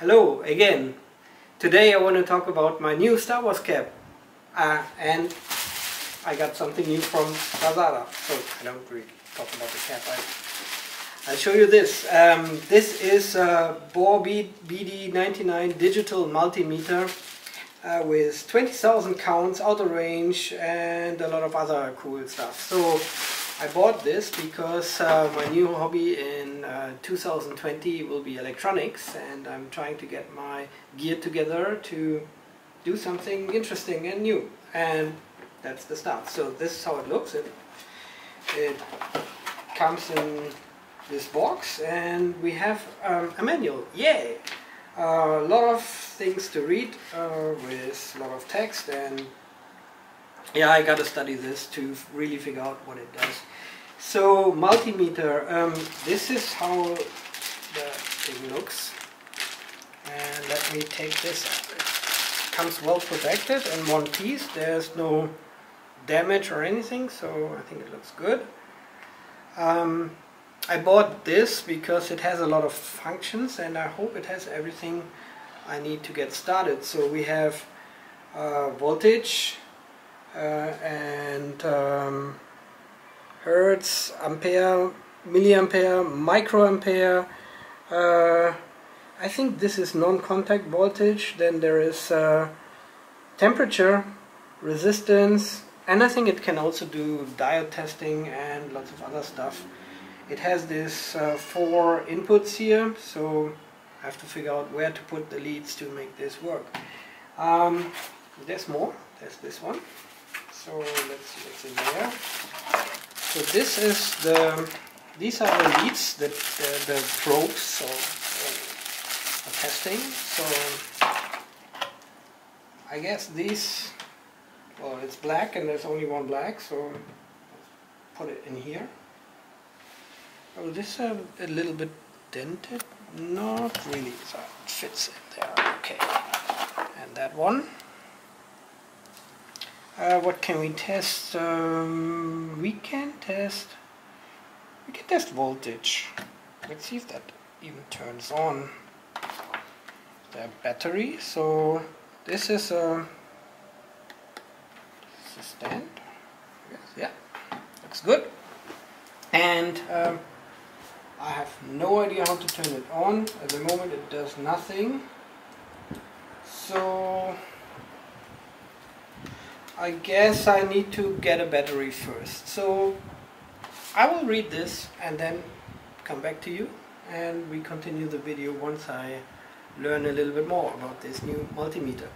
Hello again. Today I want to talk about my new Star Wars cap. Uh, and I got something new from Lazada. So I don't really talk about the cap. I, I'll show you this. Um, this is a Bohr BD99 digital multimeter uh, with 20,000 counts, auto range and a lot of other cool stuff. So I bought this because uh, my new hobby in uh, 2020 will be electronics and I'm trying to get my gear together to do something interesting and new and that's the start. So this is how it looks. It, it comes in this box and we have um, a manual. Yay! Uh, a lot of things to read uh, with a lot of text and yeah, I gotta study this to really figure out what it does. So multimeter, um, this is how the thing looks. And let me take this It comes well protected in one piece. There's no damage or anything, so I think it looks good. Um, I bought this because it has a lot of functions and I hope it has everything I need to get started. So we have uh, voltage, and um, hertz, ampere, milliampere, microampere. Uh, I think this is non-contact voltage. Then there is uh, temperature, resistance, and I think it can also do diode testing and lots of other stuff. It has this uh, four inputs here, so I have to figure out where to put the leads to make this work. Um, there's more. There's this one. So let's see what's in there. So this is the, these are the leads, that the, the probes so, uh, testing. So I guess these, well it's black and there's only one black, so put it in here. Oh, this is a little bit dented? Not really, so it fits in there, okay. And that one. Uh, what can we test? Um, we can test. We can test voltage. Let's see if that even turns on the battery. So this is a, this is stand. Yes, yeah, looks good. And um, I have no idea how to turn it on. At the moment, it does nothing. So I guess I need to get a battery first. So I will read this and then come back to you and we continue the video once I learn a little bit more about this new multimeter.